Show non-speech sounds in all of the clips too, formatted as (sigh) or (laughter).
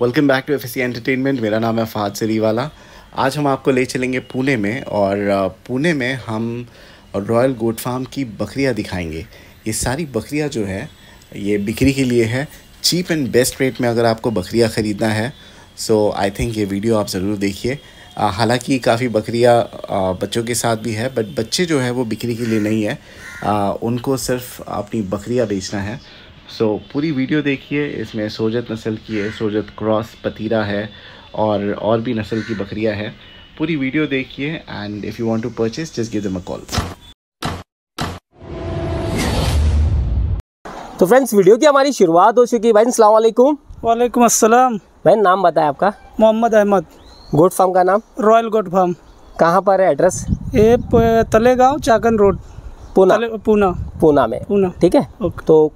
Welcome back to F entertainment मेरा नाम है फ़ाद सरीवाला आज हम आपको ले चलेंगे पुणे में और पुणे में हम रॉयल गोट फार्म की बकरियाँ दिखाएँगे। ये सारी बकरियाँ जो है ये बिक्री के लिए है। चीप एंड बेस्ट रेट में अगर आपको बकरियाँ ख़रीदना है सो आई थिंक ये वीडियो आप ज़रूर देखिए। हालाँकि काफ़ी बकरियाँ बच्चों के साथ भी है बट बच्चे जो है वो बिक्री के लिए नहीं है। अ, उनको सिर्फ़ अपनी बकरियाँ बेचना है। सो so, पूरी वीडियो देखिए इसमें सोजत नस्ल की है सोजत क्रॉस पतीरा है और और भी नस्ल की बकरियाँ है। पूरी वीडियो देखिए and if you want to purchase just give them a call तो फ्रेंड्स वीडियो की हमारी शुरुआत हो चुकी है। भाई अस्सलाम वालेकुम। वालेकुम अस्सलाम। भाई नाम बताया आपका। मोहम्मद अहमद। गोट फार्म का नाम? रॉयल गोट फार्म कहाँ पर है एड्रेस ये तलेगांव चाकन रोड। पूना। पूना। पूना में। पूना। ठीक है? ओके। तो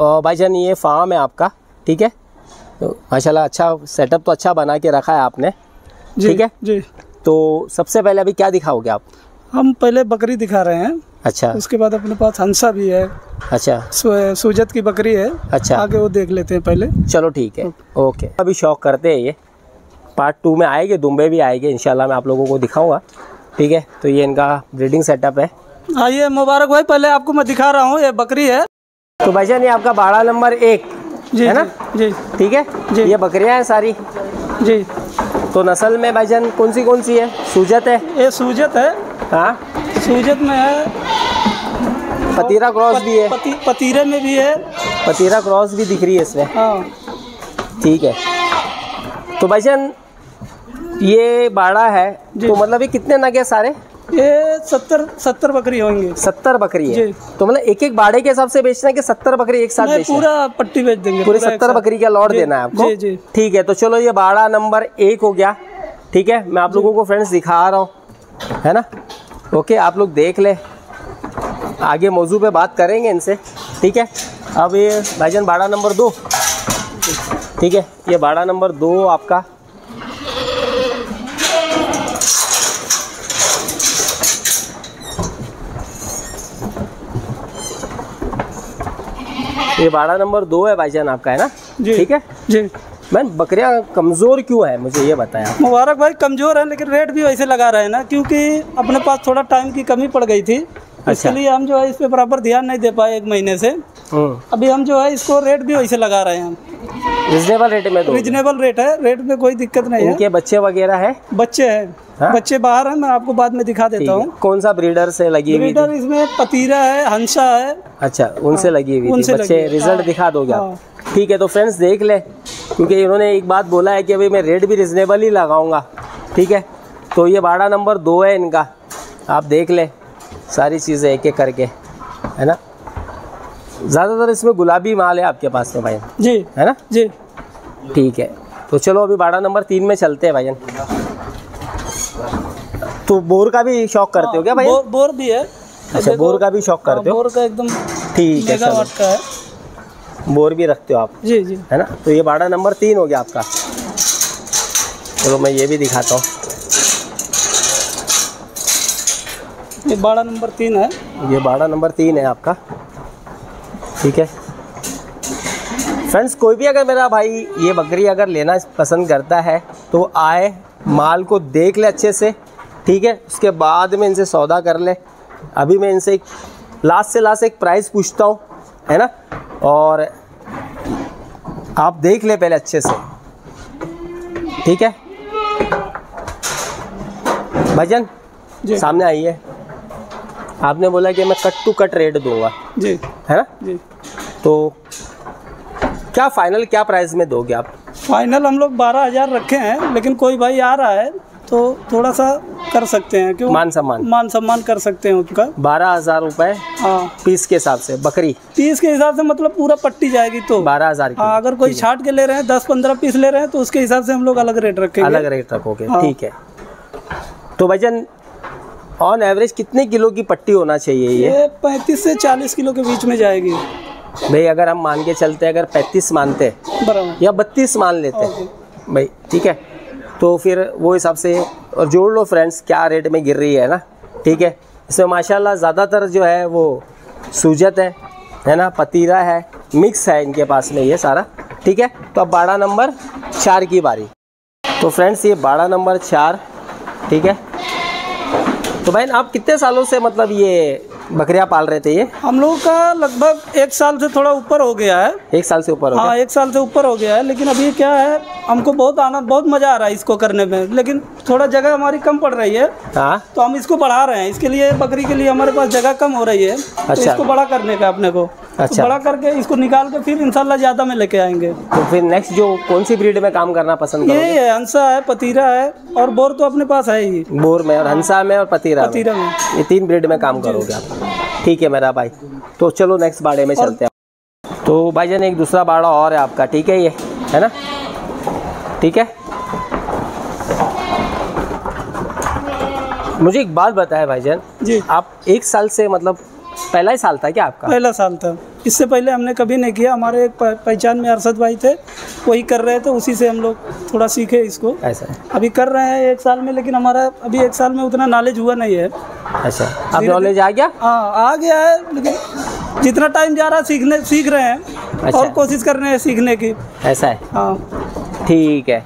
अ, भाईजान ये फार्म है आपका ठीक है? तो माशाल्लाह अच्छा सेटअप तो अच्छा बना के रखा है आपने ठीक है। जी। तो सबसे पहले अभी क्या दिखाओगे आप? हम पहले बकरी दिखा रहे हैं अच्छा। उसके बाद अपने पास हंसा भी है अच्छा। सु- सूजत की बकरी है अच्छा। आगे वो देख लेते हैं पहले। चलो ठीक है ओके। अभी शौक करते हैं ये। पार्ट टू में आएँगे दुम्बे भी आएँगे इंशाल्लाह मैं आप लोगों को दिखाऊँगा ठीक है? तो ये इनका ब्रीडिंग सेटअप है। आइए मुबारक भाई पहले आपको मैं दिखा रहा हूँ ये बकरी है। तो भाईजान ये आपका बाड़ा नंबर एक जी है ना? जी ठीक है? जी। ये बकरियाँ हैं सारी। जी। तो नस्ल में भाईजान कौन सी कौन सी है? सूजत है? ये सूजत है। हाँ? सूजत में है। पतीरा क्रॉस भी है। पति, पतीरे में भी है। पतीरा क्रॉस भी दिख रही है इसमें। हाँ। ठीक है। तो भाईजान ये बाड़ा है। तो मतलब ये कितने नग है सारे? ये सत्तर सत्तर बकरी होंगे। सत्तर बकरी है? जी। तो मतलब एक एक बाड़े के हिसाब से बेचना है कि सत्तर बकरी एक साथ बेचना पूरा पट्टी बेच देंगे पूरे सत्तर बकरी का लॉट देना है आपको? जी जी। ठीक है तो चलो ये बाड़ा नंबर एक हो गया। ठीक है मैं आप लोगों को फ्रेंड्स दिखा रहा हूँ है ना? ओके आप लोग देख ले। आगे मौजू पे बात करेंगे इनसे। ठीक है अब ये भाईजान बाड़ा नंबर दो। ठीक है ये बाड़ा नंबर दो आपका। ये बाड़ा नंबर दो है भाईजान आपका है ना? जी। ठीक है? जी। मैम बकरिया कमज़ोर क्यों है? मुझे ये बताया मुबारक भाई कमज़ोर है लेकिन रेट भी वैसे लगा रहे हैं ना क्योंकि अपने पास थोड़ा टाइम की कमी पड़ गई थी। अच्छा। इसलिए हम जो है इस पे बराबर ध्यान नहीं दे पाए एक महीने से। हम्म। अभी हम जो है इसको रेट भी वैसे लगा रहे हैं। रिजनेबल रेट में दो रिजनेबल रेट है। रेट में कोई दिक्कत नहीं इनके है बच्चे वगैरह है? बच्चे हैं। हाँ? बच्चे बाहर हैं मैं आपको बाद में दिखा देता हूँ। कौन सा ब्रीडर से लगी हुई ब्रीडर इसमें पतीरा है हंसा है। अच्छा उनसे लगी हुई उनसे बच्चे रिज़ल्ट हाँ, दिखा दोगे आप? हाँ। ठीक है तो फ्रेंड्स देख ले क्योंकि इन्होंने एक बात बोला है कि अभी मैं रेट भी रिजनेबल ही लगाऊँगा। ठीक है? तो ये बाड़ा नंबर दो है इनका। आप देख ले सारी चीज़ें एक एक करके है ना? ज़्यादातर इसमें गुलाबी माल है आपके पास में भाई। जी। है ना? जी। ठीक है। तो चलो अभी बाड़ा नंबर तीन में चलते हैं भाईजान। तो बोर का भी शौक करते हो क्या भाई बोर, बोर भी है। अच्छा बोर का भी शौक हाँ, करते हो? बोर का एकदम ठीक है का है। बोर भी रखते हो आप? जी जी। है ना? तो ये बाड़ा नंबर तीन हो गया आपका। चलो मैं ये भी दिखाता हूँ। ये बाड़ा नंबर तीन है। ये बाड़ा नंबर तीन है आपका। ठीक है। फ्रेंड्स कोई भी अगर मेरा भाई ये बकरी अगर लेना पसंद करता है तो आए माल को देख ले अच्छे से ठीक है? उसके बाद में इनसे सौदा कर ले। अभी मैं इनसे एक लास्ट से लास्ट एक प्राइस पूछता हूँ है ना? और आप देख ले पहले अच्छे से ठीक है? भजन जी। सामने आइए। आपने बोला कि मैं कट टू कट रेट दूँगा जी। है ना? जी। तो क्या फाइनल क्या प्राइस में दोगे आप? फाइनल हम लोग बारह हज़ार रखे हैं लेकिन कोई भाई आ रहा है तो थोड़ा सा कर सकते हैं क्यों? मान सम्मान। मान सम्मान कर सकते हैं उसका। बारह हज़ार रुपए हाँ। पीस के हिसाब से बकरी? पीस के हिसाब से मतलब पूरा पट्टी जाएगी तो। बारह हज़ार हाँ अगर कोई छाट के ले रहे हैं दस पंद्रह पीस ले रहे हैं तो उसके हिसाब से हम लोग अलग रेट रखेंगे। अलग रेट रखोगे। हाँ। ठीक है। तो भाईजान ऑन एवरेज कितने किलो की पट्टी होना चाहिए ये? ये पैंतीस से चालीस किलो के बीच में जाएगी। भाई अगर हम मान के चलते अगर पैंतीस मानते या बत्तीस मान लेते। भाई ठीक है? तो फिर वो हिसाब से और जोड़ लो फ्रेंड्स क्या रेट में गिर रही है ना? ठीक है? इसमें माशाल्लाह ज़्यादातर जो है वो सूजत है है ना? पतीरा है मिक्स है इनके पास में ये सारा ठीक है? तो अब बाड़ा नंबर चार की बारी। तो फ्रेंड्स ये बाड़ा नंबर चार ठीक है? तो भाई आप कितने सालों से मतलब ये बकरियाँ पाल रहे थे ये? हम लोगों का लगभग एक साल से थोड़ा ऊपर हो गया है। एक साल से ऊपर हो गया? हाँ एक साल से ऊपर हो गया है लेकिन अभी क्या है हमको बहुत आनंद बहुत मज़ा आ रहा है इसको करने में। लेकिन थोड़ा जगह हमारी कम पड़ रही है हाँ। तो हम इसको बढ़ा रहे हैं। इसके लिए बकरी के लिए हमारे पास जगह कम हो रही है अच्छा। तो अच्छा। इसको बड़ा करने का अपने को। अच्छा। तो बड़ा करके इसको निकाल के फिर इंशाल्लाह ज़्यादा में लेके आएँगे। तो फिर नेक्स्ट जो कौन सी ब्रीड में काम करना पसंद ये है हंसा है पतीरा है और बोर तो अपने पास है ही। बोर में और हंसा में और पतीरा पतीरा में। ये तीन ब्रीड में काम करोगे आप? ठीक है मेरा भाई। तो चलो नेक्स्ट बाड़े में चलते हैं। तो भाईजान एक दूसरा बाड़ा और है आपका ठीक है ये? है ना? ठीक है? मुझे एक बात बताया भाईजान। जी। आप एक साल से मतलब पहला ही साल था क्या आपका? पहला साल था। इससे पहले हमने कभी नहीं किया। हमारे एक पहचान में अरशद भाई थे वही कर रहे थे उसी से हम लोग थोड़ा सीखे इसको। ऐसा अभी कर रहे हैं एक साल में लेकिन हमारा अभी एक साल में उतना नॉलेज हुआ नहीं है। अच्छा अब नॉलेज आ गया? हाँ आ गया है लेकिन जितना टाइम जा रहा है सीखने सीख रहे हैं। अच्छा। और कोशिश कर रहे हैं सीखने की। ऐसा है। हाँ। ठीक है।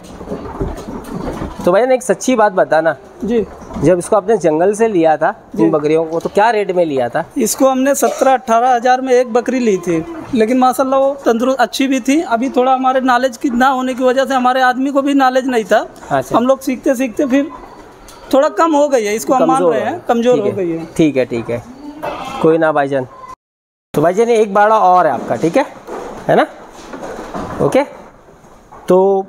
तो भाईजान एक सच्ची बात बताना। जी। जब इसको आपने जंगल से लिया था इन बकरियों को तो क्या रेट में लिया था? इसको हमने सत्रह अट्ठारह हज़ार में एक बकरी ली थी। लेकिन माशाल्लाह वो तंदुरुस्त अच्छी भी थी। अभी थोड़ा हमारे नॉलेज की ना होने की वजह से हमारे आदमी को भी नॉलेज नहीं था। अच्छा। हम लोग सीखते सीखते फिर थोड़ा कम हो गई है इसको हम मान रहे हैं कमज़ोर हो गई है। ठीक है ठीक है। कोई ना भाईजान। तो भाईजान एक बाड़ा और है आपका ठीक है? है ना? ओके? तो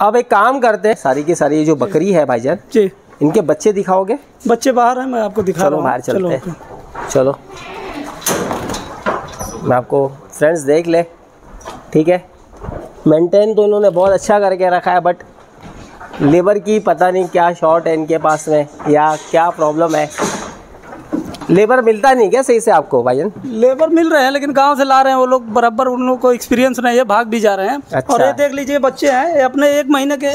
अब एक काम करते हैं सारी की सारी जो बकरी है भाईजान जी। इनके बच्चे दिखाओगे? बच्चे बाहर हैं मैं आपको दिखा चलो रहा हूँ। बाहर चलते चलो, हैं। चलो। मैं आपको फ्रेंड्स देख ले। ठीक है? मेंटेन तो इन्होंने बहुत अच्छा करके रखा है बट लेबर की पता नहीं क्या शॉर्ट है इनके पास में या क्या प्रॉब्लम है। लेबर मिलता नहीं क्या सही से आपको भाईजन? लेबर मिल रहे हैं लेकिन गाँव से ला रहे हैं वो लोग बराबर उन लोगों को एक्सपीरियंस नहीं है भाग भी जा रहे हैं। अच्छा। और ये देख लीजिए बच्चे हैं ये अपने एक महीने के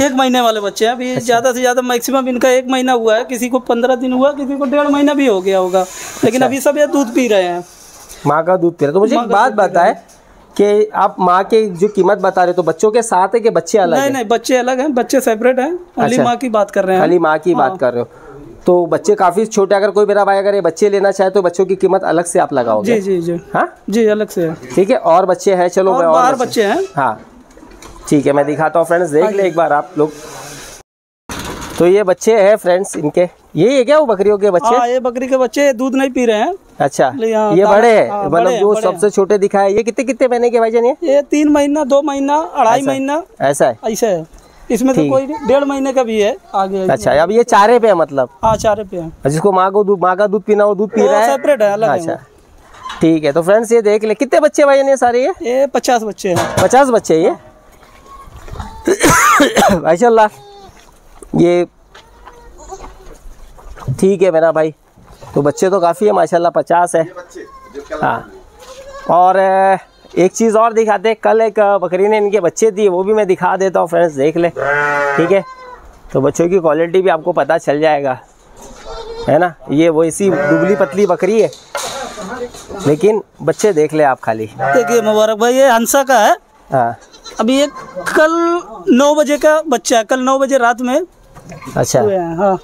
एक महीने वाले बच्चे हैं। अभी अच्छा। ज़्यादा से ज़्यादा मैक्सिमम इनका एक महीना हुआ है किसी को पंद्रह दिन हुआ किसी को डेढ़ महीना भी हो गया होगा। लेकिन अच्छा। अभी सब ये दूध पी रहे हैं। माँ का दूध पी रहे तो मुझे एक बात बताए कि आप माँ के जो कीमत बता रहे हो तो बच्चों के साथ है कि बच्चे अलग नहीं नहीं बच्चे अलग हैं बच्चे सेपरेट हैं। अच्छा। माँ की बात कर रहे हैं। खाली माँ की बात कर रहे हो। तो बच्चे काफ़ी छोटे अगर कोई मेरा भाई अगर ये बच्चे लेना चाहे तो बच्चों की कीमत अलग से आप लगाओगे? जी जी जी। हाँ? जी अलग से है। ठीक है और बच्चे हैं चलो और मैं और बाहर बच्चे- बच्चे हैं। हाँ। ठीक है मैं दिखाता हूँ फ्रेंड्स देख ले एक बार आप लोग। तो ये बच्चे हैं फ्रेंड्स इनके। यही है क्या वो बकरियों के बच्चे? हाँ ये बकरी के बच्चे दूध नहीं पी रहे हैं। अच्छा ये बड़े हैं हाँ, मतलब जो सबसे छोटे दिखाए। ये कितने कितने महीने के भाईजान ये ये तीन महीना दो महीना अढ़ाई महीना। ऐसा है। ऐसा है। इसमें तो। कोई डेढ़ महीने का भी है आगे अच्छा अब ये चारे पे है मतलब? हाँ चारे पे है। जिसको माँ को माँ का दूध पीना वो दूध पी रहा है? सेपरेट है अलग अच्छा। ठीक है तो फ्रेंड्स ये देख ले कितने बच्चे भाई ये सारे ये? ये पचास बच्चे हैं। पचास बच्चे ये? माशाल्लाह ये ठीक है मेरा भाई। तो बच्चे तो काफ़ी है माशाल्लाह पचास है। हाँ। और एक चीज़ और दिखाते हैं कल एक बकरी ने इनके बच्चे दिए वो भी मैं दिखा देता हूँ फ्रेंड्स देख ले। ठीक है? तो बच्चों की क्वालिटी भी आपको पता चल जाएगा। है ना? ये वो इसी दुबली पतली बकरी है। लेकिन बच्चे देख ले आप खाली। देखिए मुबारक भाई ये हंसा का है। हाँ। अभी ये कल नौ बजे का बच्चा है कल नौ बजे रात में अच्छा। हाँ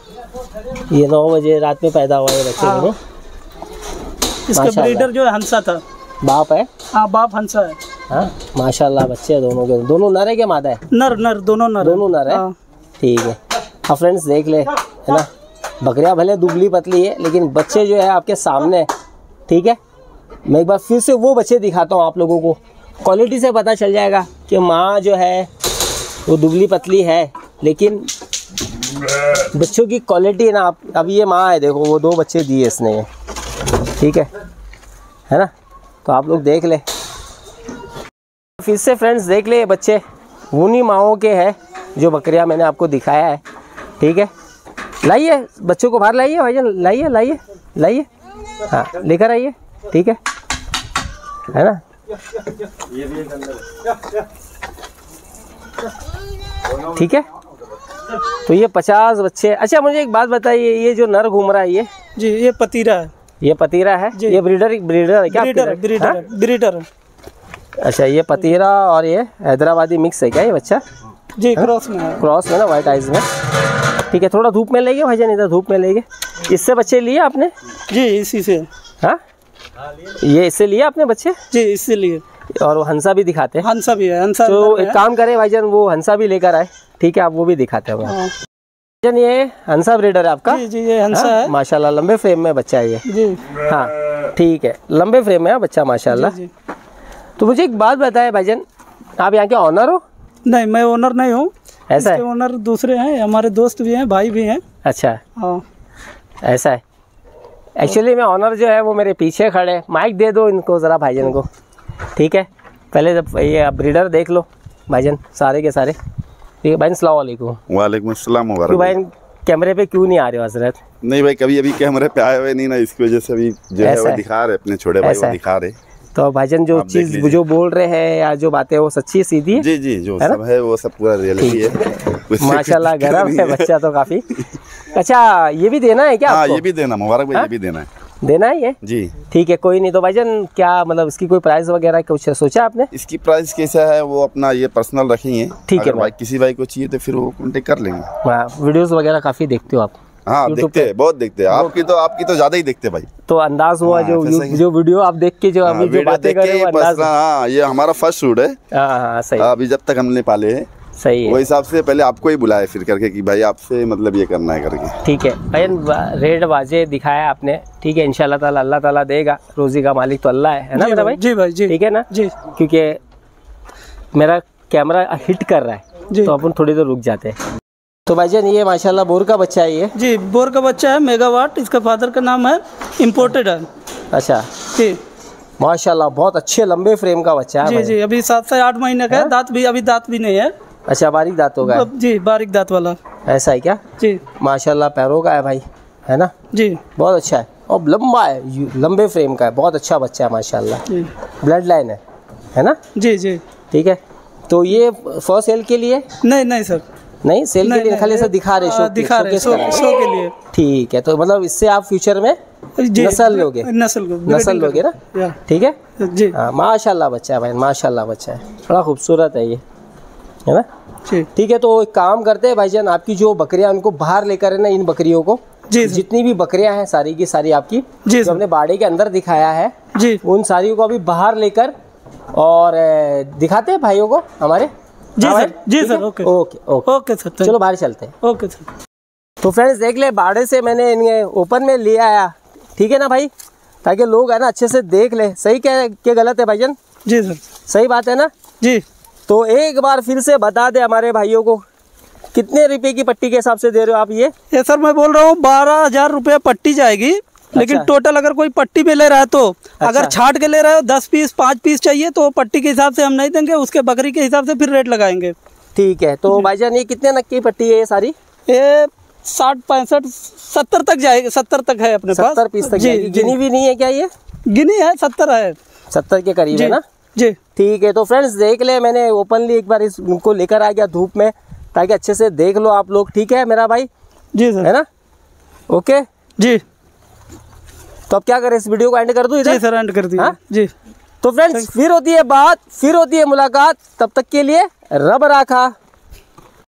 ये नौ बजे रात में पैदा हुआ ये बच्चे हाँ। इसका ब्रीडर जो है हंसा था। बाप है? हाँ बाप हंसा है। हाँ? माशाल्लाह बच्चे हैं दोनों के। दोनों नर है क्या मादा है? नर नर दोनों नर। दोनों नर है? हाँ। ठीक है। हाँ फ्रेंड्स देख ले है ना? बकरियाँ भले दुबली पतली है लेकिन बच्चे जो है आपके सामने। ठीक है? मैं एक बार फिर से वो बच्चे दिखाता हूँ आप लोगों को। क्वालिटी से पता चल जाएगा कि माँ जो है, वो दुबली पतली है, लेकिन बच्चों की क्वालिटी ना आप अब ये माँ है, देखो, वो दो बच्चे दिए इसने। ठीक है? है ना? तो आप लोग देख ले। फिर से फ्रेंड्स देख ले बच्चे। उन्हीं माओं के हैं, जो बकरियाँ मैंने आपको दिखाया है। ठीक है? लाइए, बच्चों को बाहर लाइए भाईजान लाइए लाइए लाइए। हाँ लेकर आइए। ठीक है? है ना? ठीक है? तो ये पचास बच्चे अच्छा मुझे एक बात बताइए ये जो नर घूम रहा है ये? जी ये पतीरा है। ये पतीरा है? ये ब्रीडर ब्रीडर है क्या? Breeder breeder? हाँ? ब्रीडर। अच्छा ये पतीरा और ये हैदराबादी मिक्स है क्या ये बच्चा? जी क्रॉस में क्रॉस में ना वाइट आइज़ में। ठीक है थोड़ा धूप में लेंगे भाईजान इधर धूप में लेंगे। इससे बच्चे लिए आपने? जी इसी से। हाँ? ये इससे लिए आपने बच्चे? जी इससे इसीलिए और वो हंसा भी दिखाते हैं। हंसा भी है हंसा तो एक काम करें भाईजान वो हंसा भी लेकर आए। ठीक है आप वो भी दिखाते हैं हाँ। भाईजान ये हंसा ब्रीडर है आपका? जी जी ये हंसा हाँ? है। माशाल्लाह लंबे फ्रेम में बच्चा है ये। जी। हाँ ठीक है लंबे फ्रेम में है बच्चा माशाल्लाह। तो मुझे एक बात बताए भाईजान आप यहाँ के ऑनर हो? नहीं मैं ओनर नहीं हूँ। ऐसा है? ओनर दूसरे हैं हमारे दोस्त भी हैं भाई भी हैं। अच्छा। हाँ। ऐसा है? एक्चुअली में ऑनर जो है वो मेरे पीछे खड़े हैं। माइक दे दो इनको ज़रा भाईजान को। ठीक है? पहले जब ये आप ब्रीडर देख लो भाईजान सारे के सारे। ठीक है भाई सलाम वालेकुम भाई कैमरे पे क्यों नहीं आ रहे हो हज़रत? नहीं भाई कभी अभी कैमरे पे आए हुए नहीं ना इसकी वजह से अभी जो है वो दिखा रहे अपने छोटे भाई वो दिखा रहे तो भाईजान जो चीज़ जो बोल रहे हैं या जो बातें वो सच्ची सीधी है? जी जी जो सब है वो सब पूरा रियलिटी है। (laughs) माशाल्लाह गर्म है बच्चा तो काफ़ी। अच्छा ये भी देना है क्या हाँ ये भी देना मुबारक भाई हाँ? ये भी देना है। देना ही है ये? जी। ठीक है कोई नहीं तो भाईजान क्या मतलब इसकी कोई प्राइस वगैरह कुछ सोचा आपने? इसकी प्राइस कैसा है वो अपना ये पर्सनल रखेंगे। ठीक है भाई। किसी भाई को चाहिए तो फिर वो कॉन्टेक्ट कर लेंगे। हाँ वीडियोस वगैरह काफ़ी देखते हो आप। हाँ देखते हैं बहुत देखते हैं। आपकी तो आपकी तो ज़्यादा ही देखते भाई। तो अंदाज हुआ हाँ, जो जो वीडियो आप देख के जो हाँ, अभी जो बातें कर रहे हो हाँ ये हमारा फ़र्स्ट शूट है। हाँ हाँ सही। अभी जब तक हमने पाले हैं। सही वो है हिसाब से पहले आपको ही बुलाया फिर करके कि भाई आपसे मतलब ये करना है करके। ठीक है। भाई रेड बाजे दिखाया आपने। ठीक है इंशाल्लाह ताला अल्लाह ताला देगा। रोजी का मालिक तो अल्लाह है। है ना जी मेरा भाई जी भाई जी। ठीक है ना? जी। क्योंकि मेरा कैमरा हिट कर रहा है जी। तो अपन थोड़ी देर रुक जाते हैं। तो भाई भाईजान ये माशाल्लाह बोर का बच्चा है ये? जी बोर का बच्चा है मेगावाट। इसका फादर का नाम है इम्पोर्टेड है। अच्छा। जी। माशाल्लाह बहुत अच्छे लंबे फ्रेम का बच्चा है जी जी अभी सात से आठ महीने का है? दांत भी अभी दांत भी नहीं है। अच्छा बारीक दांतों का जी बारीक दांत वाला। ऐसा है क्या? जी। माशाल्लाह पैरों का है भाई है ना? जी। बहुत अच्छा है। और लंबा है लंबे फ्रेम का है बहुत अच्छा बच्चा है माशाल्लाह। ब्लड लाइन है है ना? जी जी। ठीक है। तो ये फ़र्स्ट सेल के लिए? नहीं नहीं सर। नहीं सेल नहीं, के लिए खाली ऐसा दिखा रहे शो दिखा रहे शो शो के लिए। ठीक है तो मतलब इससे आप फ्यूचर में नस्ल लोगे? नस्ल नस्ल लोगे ना? ठीक है? जी। हाँ माशाल्लाह बच्चा है भाई माशाल्लाह बच्चा है। बड़ा खूबसूरत है ये। है ना? ठीक है तो एक काम करते हैं भाईजान आपकी जो बकरियाँ उनको बाहर लेकर है ना इन बकरियों को जी जितनी भी बकरियाँ हैं सारी की सारी आपकी जी हमने बाड़े के अंदर दिखाया है जी। उन सारियों को अभी बाहर लेकर और दिखाते हैं भाइयों को हमारे? जी हाँ सर, जी sir, okay. Okay okay. Okay sir चलो बाहर चलते हैं। Okay sir. तो फ्रेंड्स देख ले बाड़े से मैंने इन्हें ओपन में ले आया। ठीक है ना भाई? ताकि लोग है ना अच्छे से देख ले। सही क्या क्या गलत है भाईजान? जी सर। सही बात है ना? जी। तो एक बार फिर से बता दे हमारे भाइयों को कितने रुपए की पट्टी के हिसाब से दे रहे हो आप ये? ये सर मैं बोल रहा हूँ बारह हज़ार रुपये पट्टी जाएगी लेकिन अच्छा। टोटल अगर कोई पट्टी पे ले रहा है तो अच्छा। अगर छाट के ले रहे हो दस पीस पाँच पीस चाहिए तो पट्टी के हिसाब से हम नहीं देंगे उसके बकरी के हिसाब से फिर रेट लगाएँगे। ठीक है तो भाईजान ये कितने नग की पट्टी है ये सारी? ये साठ पैंसठ सत्तर तक जाएगी सत्तर तक है अपने पास सत्तर पीस। तक जी गिनी भी नहीं है क्या ये? गिनी है सत्तर है। सत्तर के करीब है ना? जी। ठीक है तो फ्रेंड्स देख ले मैंने ओपनली एक बार इसको लेकर आ गया धूप में ताकि अच्छे से देख लो आप लोग। ठीक है मेरा भाई? जी सर। है ना? ओके जी। तो अब क्या करें इस वीडियो को एंड कर दूँ जी इधर सर एंड कर दिए हाँ? जी। तो फ्रेंड्स फिर होती है बात फिर होती है मुलाकात तब तक के लिए रब राखा